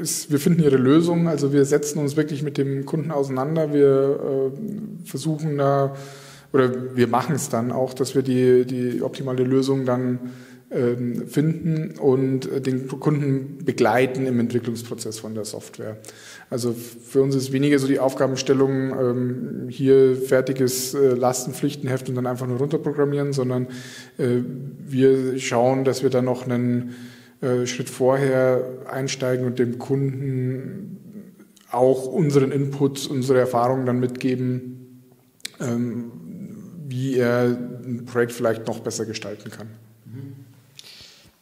ist, wir finden ihre Lösung. Also wir setzen uns wirklich mit dem Kunden auseinander. Wir äh, versuchen da oder wir machen es dann auch, dass wir die, die optimale Lösung dann ähm, finden und den Kunden begleiten im Entwicklungsprozess von der Software. Also für uns ist weniger so die Aufgabenstellung, ähm, hier fertiges äh, Lastenpflichtenheft und dann einfach nur runterprogrammieren, sondern äh, wir schauen, dass wir dann noch einen äh, Schritt vorher einsteigen und dem Kunden auch unseren Input, unsere Erfahrungen dann mitgeben, ähm, wie er ein Projekt vielleicht noch besser gestalten kann.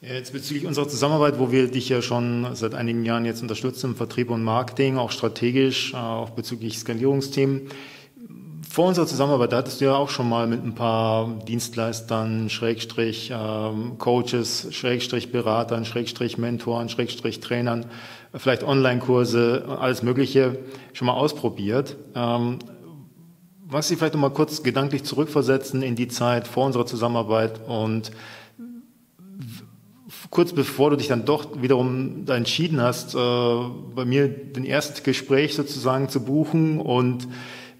Jetzt bezüglich unserer Zusammenarbeit, wo wir dich ja schon seit einigen Jahren jetzt unterstützen im Vertrieb und Marketing, auch strategisch, auch bezüglich Skalierungsthemen vor unserer Zusammenarbeit, da hattest du ja auch schon mal mit ein paar Dienstleistern, Schrägstrich ähm, Coaches, Schrägstrich Beratern, Schrägstrich Mentoren, Schrägstrich Trainern, vielleicht Online-Kurse, alles Mögliche schon mal ausprobiert. Ähm, was Sie vielleicht noch mal kurz gedanklich zurückversetzen in die Zeit vor unserer Zusammenarbeit und kurz bevor du dich dann doch wiederum entschieden hast, äh, bei mir den Erstgespräch sozusagen zu buchen und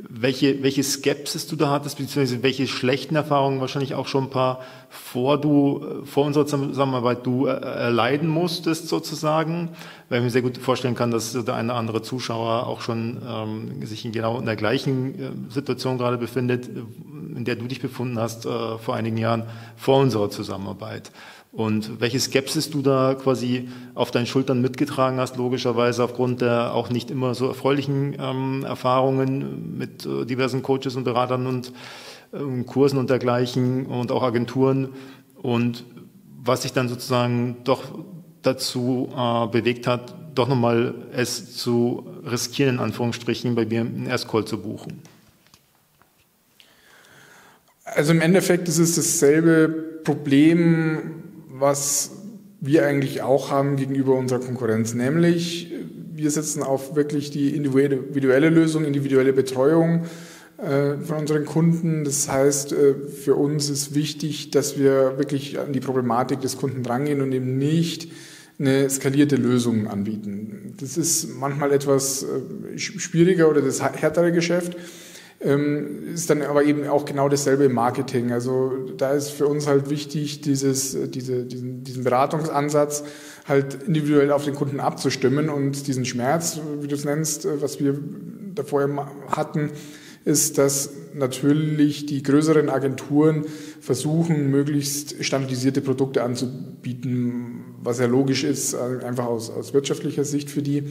welche, welche Skepsis du da hattest, beziehungsweise welche schlechten Erfahrungen wahrscheinlich auch schon ein paar vor du, vor unserer Zusammenarbeit du äh, erleiden musstest sozusagen, weil ich mir sehr gut vorstellen kann, dass der eine oder andere Zuschauer auch schon ähm, sich in genau in der gleichen äh, Situation gerade befindet, in der du dich befunden hast äh, vor einigen Jahren vor unserer Zusammenarbeit. Und welche Skepsis du da quasi auf deinen Schultern mitgetragen hast, logischerweise aufgrund der auch nicht immer so erfreulichen ähm, Erfahrungen mit äh, diversen Coaches und Beratern und äh, Kursen und dergleichen und auch Agenturen und was sich dann sozusagen doch dazu äh, bewegt hat, doch nochmal es zu riskieren, in Anführungsstrichen, bei mir einen Erstcall zu buchen. Also im Endeffekt ist es dasselbe Problem, was wir eigentlich auch haben gegenüber unserer Konkurrenz, nämlich wir setzen auf wirklich die individuelle Lösung, individuelle Betreuung äh, von unseren Kunden. Das heißt, äh, für uns ist wichtig, dass wir wirklich an die Problematik des Kunden drangehen und eben nicht eine skalierte Lösung anbieten. Das ist manchmal etwas äh, schwieriger oder das härtere Geschäft ähm, ist dann aber eben auch genau dasselbe im Marketing. Also da ist für uns halt wichtig, dieses, diese, diesen, diesen Beratungsansatz halt individuell auf den Kunden abzustimmen und diesen Schmerz, wie du es nennst, was wir davor hatten, ist, dass natürlich die größeren Agenturen versuchen, möglichst standardisierte Produkte anzubieten, was ja logisch ist, einfach aus, aus wirtschaftlicher Sicht für die.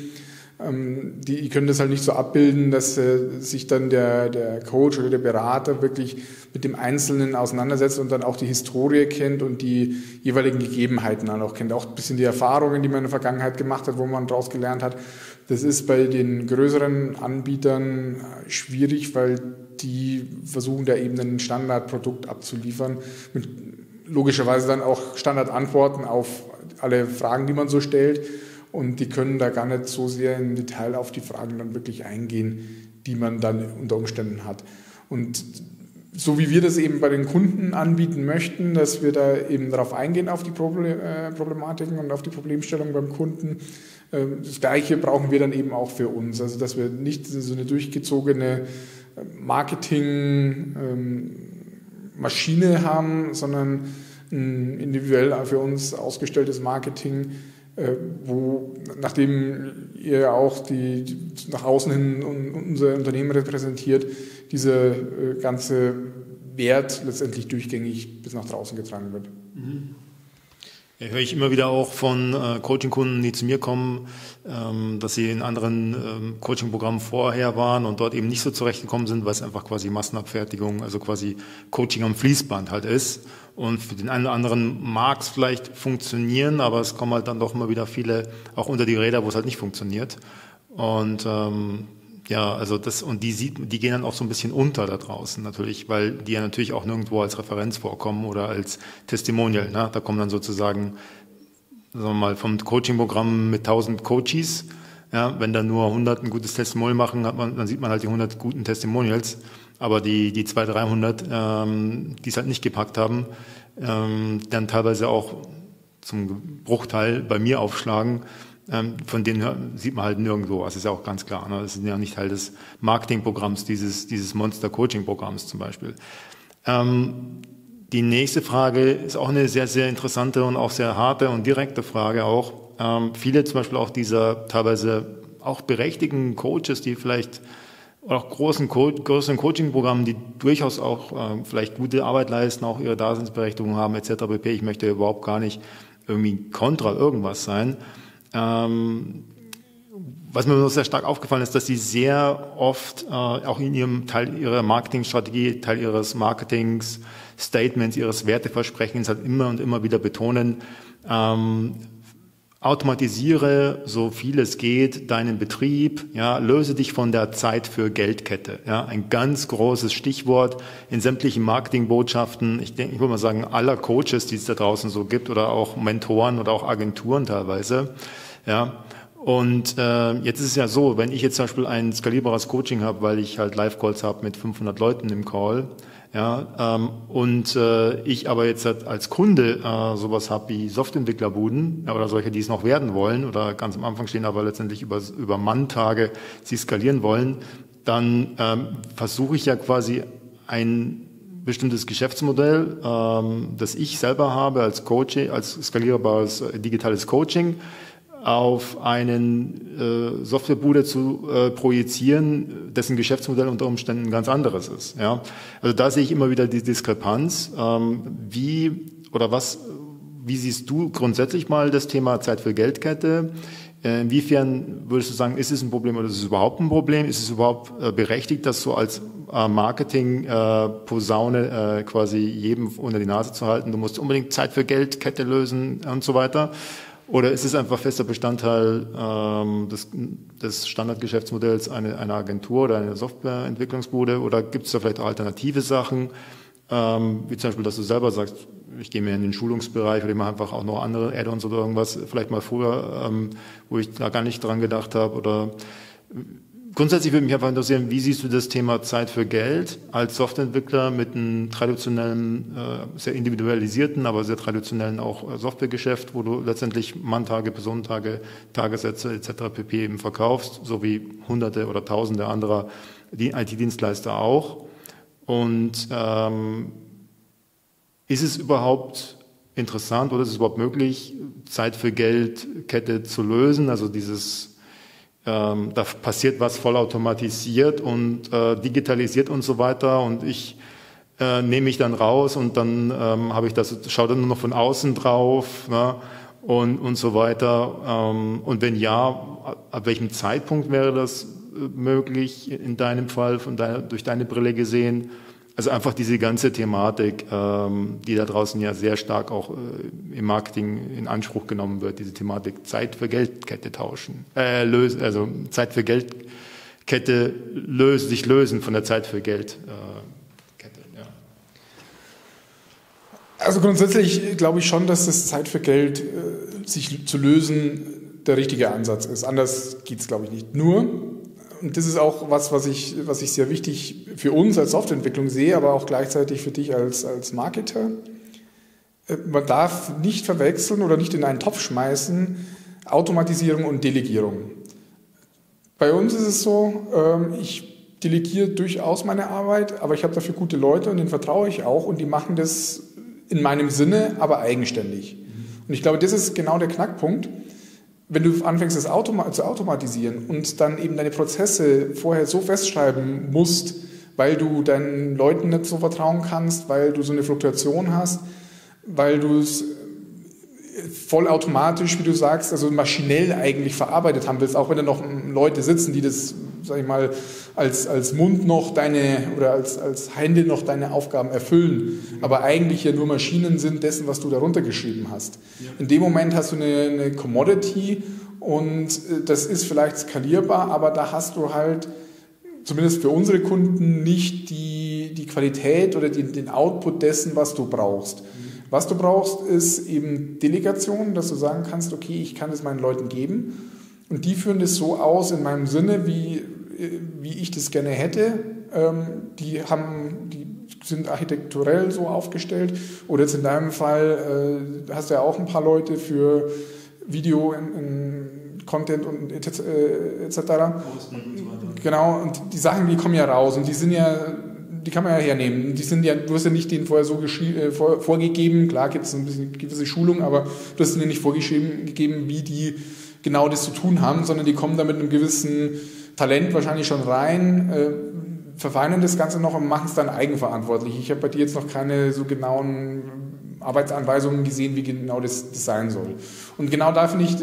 Ähm, die, können das halt nicht so abbilden, dass äh, sich dann der, der Coach oder der Berater wirklich mit dem Einzelnen auseinandersetzt und dann auch die Historie kennt und die jeweiligen Gegebenheiten dann auch kennt. Auch ein bisschen die Erfahrungen, die man in der Vergangenheit gemacht hat, wo man daraus gelernt hat. Das ist bei den größeren Anbietern äh, schwierig, weil die versuchen da eben ein Standardprodukt abzuliefern mit logischerweise dann auch Standardantworten auf alle Fragen, die man so stellt. Und die können da gar nicht so sehr im Detail auf die Fragen dann wirklich eingehen, die man dann unter Umständen hat. Und so wie wir das eben bei den Kunden anbieten möchten, dass wir da eben darauf eingehen, auf die äh, Problematiken und auf die Problemstellung beim Kunden. Ähm, das Gleiche brauchen wir dann eben auch für uns. Also, dass wir nicht so eine durchgezogene äh, Marketing-Maschine ähm, haben, sondern ein individuell für uns ausgestelltes Marketing, wo, nachdem ihr ja auch die, die, nach außen hin unser Unternehmen repräsentiert, dieser äh, ganze Wert letztendlich durchgängig bis nach draußen getragen wird. Mhm. Ja, höre ich immer wieder auch von äh, Coaching-Kunden, die zu mir kommen, ähm, dass sie in anderen ähm, Coaching-Programmen vorher waren und dort eben nicht so zurechtgekommen sind, weil es einfach quasi Massenabfertigung, also quasi Coaching am Fließband halt ist. Und für den einen oder anderen mag es vielleicht funktionieren, aber es kommen halt dann doch immer wieder viele auch unter die Räder, wo es halt nicht funktioniert. Und ähm, ja, also das und die sieht, die gehen dann auch so ein bisschen unter da draußen natürlich, weil die ja natürlich auch nirgendwo als Referenz vorkommen oder als Testimonial. Ne? Da kommen dann sozusagen, sagen wir mal, vom Coaching-Programm mit 1000 Coaches. Ja, wenn da nur 100 ein gutes Testimonial machen, hat man, dann sieht man halt die 100 guten Testimonials. Aber die, die 200, 300, ähm, die es halt nicht gepackt haben, ähm, dann teilweise auch zum Bruchteil bei mir aufschlagen, ähm, von denen sieht man halt nirgendwo. Also ist ja auch ganz klar. Ne? Das ist ja nicht Teil des Marketingprogramms, dieses, dieses Monster-Coaching-Programms zum Beispiel. Ähm, die nächste Frage ist auch eine sehr, sehr interessante und auch sehr harte und direkte Frage auch. Ähm, viele zum Beispiel auch dieser teilweise auch berechtigten Coaches, die vielleicht auch großen, größeren Coaching-Programmen, die durchaus auch äh, vielleicht gute Arbeit leisten, auch ihre Daseinsberechtigung haben etc. pp. Ich möchte überhaupt gar nicht irgendwie kontra irgendwas sein. Ähm, was mir sehr stark aufgefallen ist, dass sie sehr oft äh, auch in ihrem Teil ihrer Marketingstrategie, Teil ihres Marketings, Statements, ihres Werteversprechens halt immer und immer wieder betonen, ähm, automatisiere so viel es geht deinen Betrieb, ja, löse dich von der Zeit für Geldkette, ja, ein ganz großes Stichwort in sämtlichen Marketingbotschaften. Ich denke, ich würde mal sagen, aller Coaches, die es da draußen so gibt oder auch Mentoren oder auch Agenturen teilweise, ja. Und äh, jetzt ist es ja so, wenn ich jetzt zum Beispiel ein skalierbares Coaching habe, weil ich halt Live-Calls habe mit 500 Leuten im Call, ja, ähm, und äh, ich aber jetzt als Kunde äh, sowas habe wie Softentwicklerbuden ja, oder solche, die es noch werden wollen oder ganz am Anfang stehen, aber letztendlich über, über Manntage sie skalieren wollen, dann ähm, versuche ich ja quasi ein bestimmtes Geschäftsmodell, ähm, das ich selber habe als Coach, als skalierbares äh, digitales Coaching, auf einen äh, Softwarebude zu äh, projizieren, dessen Geschäftsmodell unter Umständen ganz anderes ist. Ja? Also da sehe ich immer wieder die Diskrepanz. Ähm, wie oder was, wie siehst du grundsätzlich mal das Thema Zeit für Geldkette? Äh, inwiefern würdest du sagen, ist es ein Problem oder ist es überhaupt ein Problem? Ist es überhaupt äh, berechtigt, das so als äh, Marketing-Posaune äh, quasi jedem unter die Nase zu halten? Du musst unbedingt Zeit für Geldkette lösen und so weiter. Oder ist es einfach fester Bestandteil ähm, des, des Standardgeschäftsmodells eine, einer Agentur oder einer Softwareentwicklungsbude? Oder gibt es da vielleicht alternative Sachen, ähm, wie zum Beispiel, dass du selber sagst, ich gehe mehr in den Schulungsbereich oder ich mache einfach auch noch andere Add-ons oder irgendwas, vielleicht mal früher, ähm, wo ich da gar nicht dran gedacht habe oder Grundsätzlich würde mich einfach interessieren, wie siehst du das Thema Zeit für Geld als Softwareentwickler mit einem traditionellen, äh, sehr individualisierten, aber sehr traditionellen auch äh, Softwaregeschäft, wo du letztendlich Manntage, Personentage, Tagessätze etc. pp. eben verkaufst, so wie hunderte oder tausende anderer IT-Dienstleister auch. Und ähm, ist es überhaupt interessant oder ist es überhaupt möglich, Zeit für Geld Kette zu lösen, also dieses ähm, da passiert was vollautomatisiert und äh, digitalisiert und so weiter und ich äh, nehme mich dann raus und dann ähm, habe ich das, schaue dann nur noch von außen drauf ne, und, und so weiter. Ähm, und wenn ja, ab welchem Zeitpunkt wäre das äh, möglich in deinem Fall, von deiner, durch deine Brille gesehen? Also einfach diese ganze Thematik, ähm, die da draußen ja sehr stark auch äh, im Marketing in Anspruch genommen wird, diese Thematik Zeit für Geldkette tauschen, äh, lösen, also Zeit für Geldkette lösen, sich lösen von der Zeit für Geld. Äh, ja. Also grundsätzlich glaube ich schon, dass das Zeit für Geld äh, sich zu lösen der richtige Ansatz ist. Anders geht es, glaube ich, nicht. Nur das ist auch was, was ich, was ich sehr wichtig für uns als Softwareentwicklung sehe, aber auch gleichzeitig für dich als, als Marketer. Äh, man darf nicht verwechseln oder nicht in einen Topf schmeißen Automatisierung und Delegierung. Bei uns ist es so, ähm, ich delegiere durchaus meine Arbeit, aber ich habe dafür gute Leute und denen vertraue ich auch und die machen das in meinem Sinne, aber eigenständig. Und ich glaube, das ist genau der Knackpunkt wenn du anfängst, das Automa zu automatisieren und dann eben deine Prozesse vorher so festschreiben musst, weil du deinen Leuten nicht so vertrauen kannst, weil du so eine Fluktuation hast, weil du es vollautomatisch, wie du sagst, also maschinell eigentlich verarbeitet haben willst, auch wenn da noch Leute sitzen, die das, sag ich mal, als, als Mund noch deine oder als, als Hände noch deine Aufgaben erfüllen, aber eigentlich ja nur Maschinen sind dessen, was du darunter geschrieben hast. Ja. In dem Moment hast du eine, eine Commodity und äh, das ist vielleicht skalierbar, aber da hast du halt zumindest für unsere Kunden nicht die, die Qualität oder die, den Output dessen, was du brauchst. Was du brauchst, ist eben Delegation, dass du sagen kannst, okay, ich kann es meinen Leuten geben. Und die führen das so aus in meinem Sinne, wie, wie ich das gerne hätte. Ähm, die, haben, die sind architekturell so aufgestellt. Oder jetzt in deinem Fall äh, hast du ja auch ein paar Leute für Video in, in Content und etc. Genau, und die Sachen, die kommen ja raus und die sind ja die kann man ja hernehmen. Die sind ja, du hast ja nicht denen vorher so äh, vor, vorgegeben, klar gibt es ein bisschen gewisse Schulung, aber du hast ihnen nicht vorgeschrieben, gegeben, wie die genau das zu tun haben, sondern die kommen da mit einem gewissen Talent wahrscheinlich schon rein, äh, verfeinern das Ganze noch und machen es dann eigenverantwortlich. Ich habe bei dir jetzt noch keine so genauen Arbeitsanweisungen gesehen, wie genau das, das sein soll. Und genau da finde ich,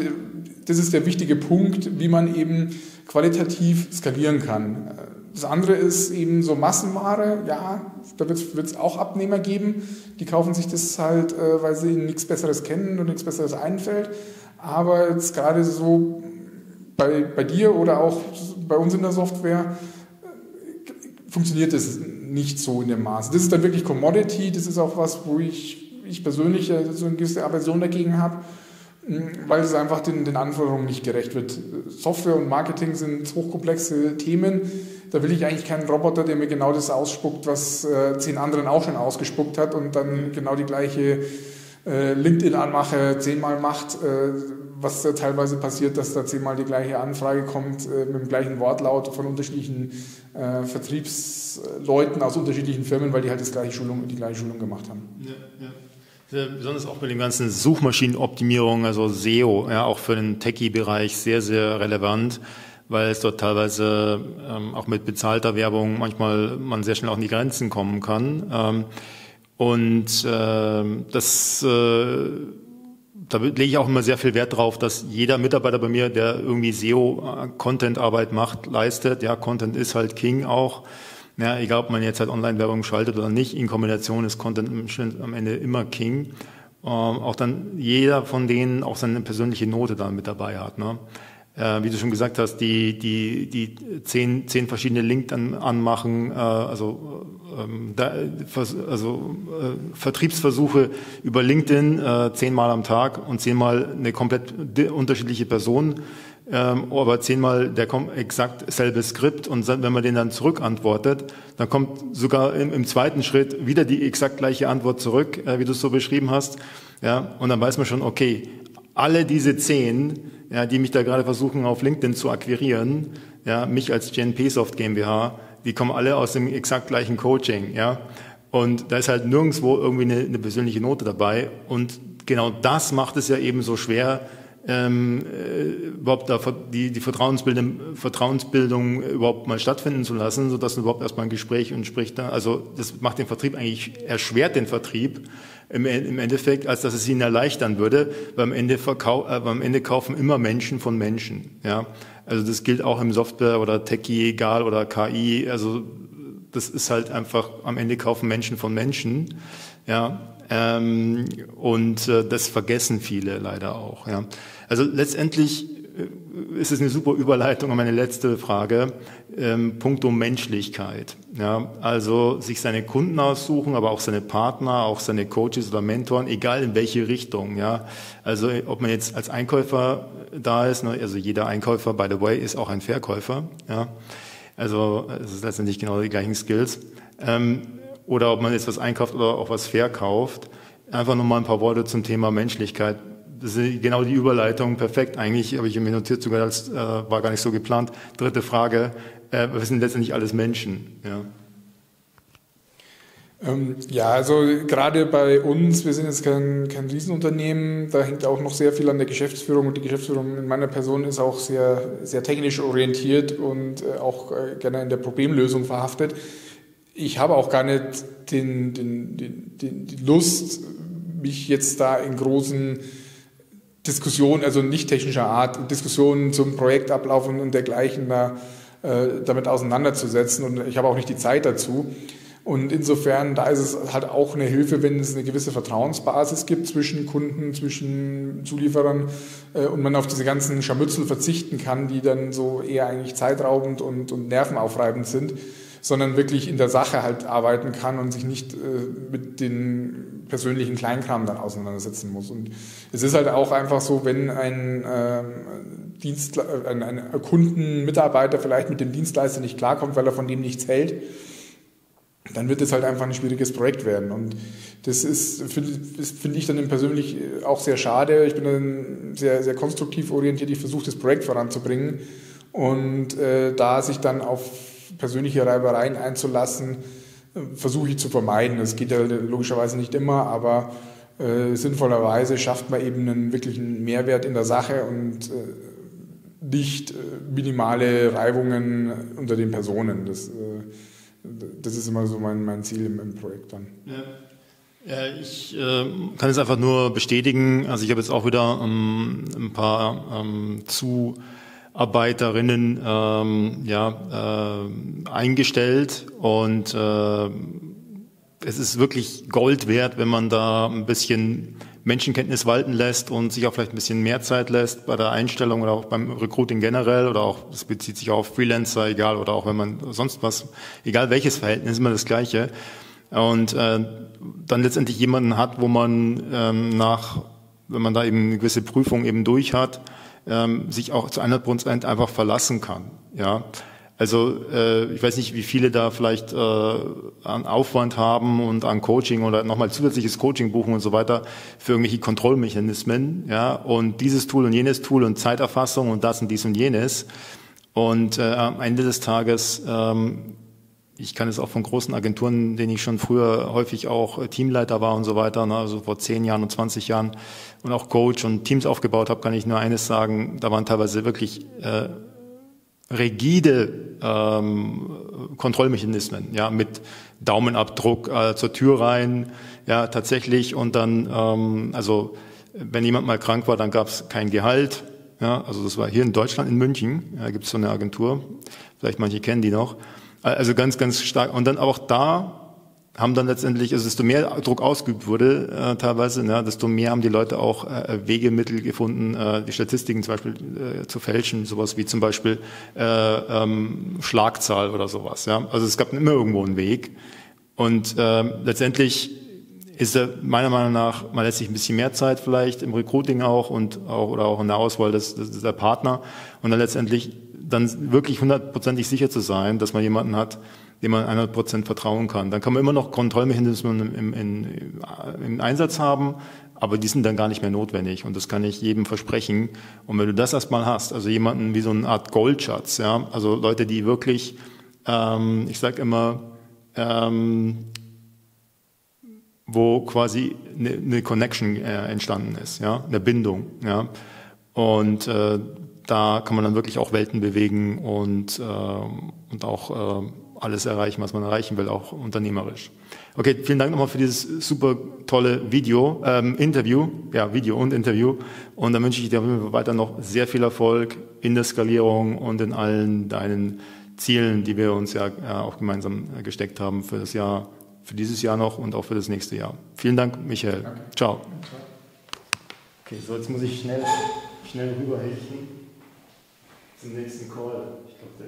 das ist der wichtige Punkt, wie man eben qualitativ skalieren kann. Das andere ist eben so Massenware. Ja, da wird es auch Abnehmer geben. Die kaufen sich das halt, äh, weil sie nichts Besseres kennen und nichts Besseres einfällt. Aber jetzt gerade so bei, bei dir oder auch bei uns in der Software äh, funktioniert das nicht so in dem Maße. Das ist dann wirklich Commodity. Das ist auch was, wo ich, ich persönlich äh, so eine gewisse Aversion dagegen habe weil es einfach den, den Anforderungen nicht gerecht wird. Software und Marketing sind hochkomplexe Themen. Da will ich eigentlich keinen Roboter, der mir genau das ausspuckt, was äh, zehn anderen auch schon ausgespuckt hat und dann genau die gleiche äh, LinkedIn-Anmache zehnmal macht, äh, was da teilweise passiert, dass da zehnmal die gleiche Anfrage kommt äh, mit dem gleichen Wortlaut von unterschiedlichen äh, Vertriebsleuten aus unterschiedlichen Firmen, weil die halt das gleiche Schulung, die gleiche Schulung gemacht haben. Ja, ja. Besonders auch mit den ganzen Suchmaschinenoptimierungen, also SEO, ja, auch für den Techie-Bereich sehr, sehr relevant, weil es dort teilweise ähm, auch mit bezahlter Werbung manchmal man sehr schnell auch in die Grenzen kommen kann. Ähm, und äh, das, äh, da lege ich auch immer sehr viel Wert drauf, dass jeder Mitarbeiter bei mir, der irgendwie SEO-Content-Arbeit macht, leistet. Ja, Content ist halt King auch. Ja, egal, ob man jetzt halt Online-Werbung schaltet oder nicht, in Kombination ist Content am Ende immer King. Ähm, auch dann jeder von denen auch seine persönliche Note da mit dabei hat. Ne? Äh, wie du schon gesagt hast, die, die, die zehn, zehn verschiedene Links an, anmachen, äh, also, ähm, da, also äh, Vertriebsversuche über LinkedIn äh, zehnmal am Tag und zehnmal eine komplett unterschiedliche Person ähm, aber zehnmal der kommt exakt selbe Skript und wenn man den dann zurückantwortet, dann kommt sogar im, im zweiten Schritt wieder die exakt gleiche Antwort zurück, äh, wie du es so beschrieben hast. Ja, und dann weiß man schon, okay, alle diese zehn, ja, die mich da gerade versuchen auf LinkedIn zu akquirieren, ja, mich als GNP-Soft GmbH, die kommen alle aus dem exakt gleichen Coaching, ja. Und da ist halt nirgendwo irgendwie eine, eine persönliche Note dabei. Und genau das macht es ja eben so schwer, ähm, äh, überhaupt da die, die Vertrauensbildung, Vertrauensbildung überhaupt mal stattfinden zu lassen, sodass man überhaupt erstmal ein Gespräch und spricht da. Also das macht den Vertrieb eigentlich, erschwert den Vertrieb im, im Endeffekt, als dass es ihn erleichtern würde, weil am Ende, verkau äh, am Ende kaufen immer Menschen von Menschen. Ja? Also das gilt auch im Software oder Techie, egal, oder KI. Also das ist halt einfach, am Ende kaufen Menschen von Menschen. Ja, ähm, und äh, das vergessen viele leider auch. Ja. Also letztendlich ist es eine super Überleitung an meine letzte Frage, ähm, puncto Menschlichkeit. Ja, also sich seine Kunden aussuchen, aber auch seine Partner, auch seine Coaches oder Mentoren, egal in welche Richtung. Ja, also ob man jetzt als Einkäufer da ist, ne, also jeder Einkäufer, by the way, ist auch ein Verkäufer. Ja, also es ist letztendlich genau die gleichen Skills. Ähm, oder ob man jetzt was einkauft oder auch was verkauft. Einfach nochmal ein paar Worte zum Thema Menschlichkeit. Das ist genau die Überleitung, perfekt eigentlich, habe ich mir notiert, sogar als äh, war gar nicht so geplant. Dritte Frage, äh, wir sind letztendlich alles Menschen. Ja. Ähm, ja, also gerade bei uns, wir sind jetzt kein, kein Riesenunternehmen, da hängt auch noch sehr viel an der Geschäftsführung und die Geschäftsführung in meiner Person ist auch sehr, sehr technisch orientiert und äh, auch äh, gerne in der Problemlösung verhaftet ich habe auch gar nicht den, den, den, die Lust, mich jetzt da in großen Diskussionen, also nicht technischer Art, Diskussionen zum Projektablauf und dergleichen da, äh, damit auseinanderzusetzen. Und ich habe auch nicht die Zeit dazu. Und insofern, da ist es halt auch eine Hilfe, wenn es eine gewisse Vertrauensbasis gibt zwischen Kunden, zwischen Zulieferern äh, und man auf diese ganzen Scharmützel verzichten kann, die dann so eher eigentlich zeitraubend und, und nervenaufreibend sind sondern wirklich in der Sache halt arbeiten kann und sich nicht äh, mit den persönlichen Kleinkram dann auseinandersetzen muss. Und es ist halt auch einfach so, wenn ein, äh, Dienstle ein, ein Kundenmitarbeiter vielleicht mit dem Dienstleister nicht klarkommt, weil er von dem nichts hält, dann wird es halt einfach ein schwieriges Projekt werden. Und das ist, finde find ich dann persönlich auch sehr schade. Ich bin dann sehr, sehr konstruktiv orientiert. Ich versuche das Projekt voranzubringen. Und äh, da sich dann auf persönliche Reibereien einzulassen, versuche ich zu vermeiden. Das geht ja logischerweise nicht immer, aber äh, sinnvollerweise schafft man eben einen wirklichen Mehrwert in der Sache und äh, nicht äh, minimale Reibungen unter den Personen. Das, äh, das ist immer so mein, mein Ziel im, im Projekt dann. Ja. Ich äh, kann es einfach nur bestätigen. Also ich habe jetzt auch wieder ähm, ein paar ähm, Zuarbeiterinnen ähm, ja, äh, eingestellt und äh, es ist wirklich Gold wert, wenn man da ein bisschen Menschenkenntnis walten lässt und sich auch vielleicht ein bisschen mehr Zeit lässt bei der Einstellung oder auch beim Recruiting generell oder auch, das bezieht sich auf Freelancer, egal, oder auch wenn man sonst was, egal welches Verhältnis, immer das Gleiche. Und äh, dann letztendlich jemanden hat, wo man ähm, nach, wenn man da eben eine gewisse Prüfung eben durch hat, ähm, sich auch zu 100 Prozent einfach verlassen kann. Ja, also äh, ich weiß nicht, wie viele da vielleicht äh, an Aufwand haben und an Coaching oder nochmal zusätzliches Coaching buchen und so weiter für irgendwelche Kontrollmechanismen, ja, und dieses Tool und jenes Tool und Zeiterfassung und das und dies und jenes. Und äh, am Ende des Tages, ähm, ich kann es auch von großen Agenturen, denen ich schon früher häufig auch Teamleiter war und so weiter, ne, also vor zehn Jahren und 20 Jahren und auch Coach und Teams aufgebaut habe, kann ich nur eines sagen, da waren teilweise wirklich äh, rigide ähm, Kontrollmechanismen, ja, mit Daumenabdruck äh, zur Tür rein, ja, tatsächlich. Und dann, ähm, also wenn jemand mal krank war, dann gab es kein Gehalt. Ja, also das war hier in Deutschland, in München, ja, gibt es so eine Agentur, vielleicht manche kennen die noch. Also ganz, ganz stark. Und dann auch da haben dann letztendlich, also desto mehr Druck ausgeübt wurde, äh, teilweise, ne, desto mehr haben die Leute auch äh, Wegemittel gefunden, äh, die Statistiken zum Beispiel äh, zu fälschen, sowas wie zum Beispiel äh, ähm, Schlagzahl oder sowas. Ja? Also es gab immer irgendwo einen Weg. Und äh, letztendlich ist da meiner Meinung nach, man lässt sich ein bisschen mehr Zeit vielleicht im Recruiting auch und auch oder auch in der Auswahl des, des der Partner und dann letztendlich dann wirklich hundertprozentig sicher zu sein, dass man jemanden hat, dem man 100 Prozent vertrauen kann. Dann kann man immer noch Kontrollmechanismen im, im, im, Einsatz haben, aber die sind dann gar nicht mehr notwendig und das kann ich jedem versprechen. Und wenn du das erstmal hast, also jemanden wie so eine Art Goldschatz, ja, also Leute, die wirklich, ähm, ich sage immer, ähm, wo quasi eine, eine Connection äh, entstanden ist, ja, eine Bindung, ja, und äh, da kann man dann wirklich auch Welten bewegen und, äh, und auch äh, alles erreichen, was man erreichen will, auch unternehmerisch. Okay, vielen Dank nochmal für dieses super tolle Video, ähm, Interview, ja, Video und Interview. Und dann wünsche ich dir weiter noch sehr viel Erfolg in der Skalierung und in allen deinen Zielen, die wir uns ja äh, auch gemeinsam gesteckt haben für das Jahr, für dieses Jahr noch und auch für das nächste Jahr. Vielen Dank, Michael. Danke. Ciao. Okay, so jetzt muss ich schnell, schnell rüberhelfen zum nächsten Call.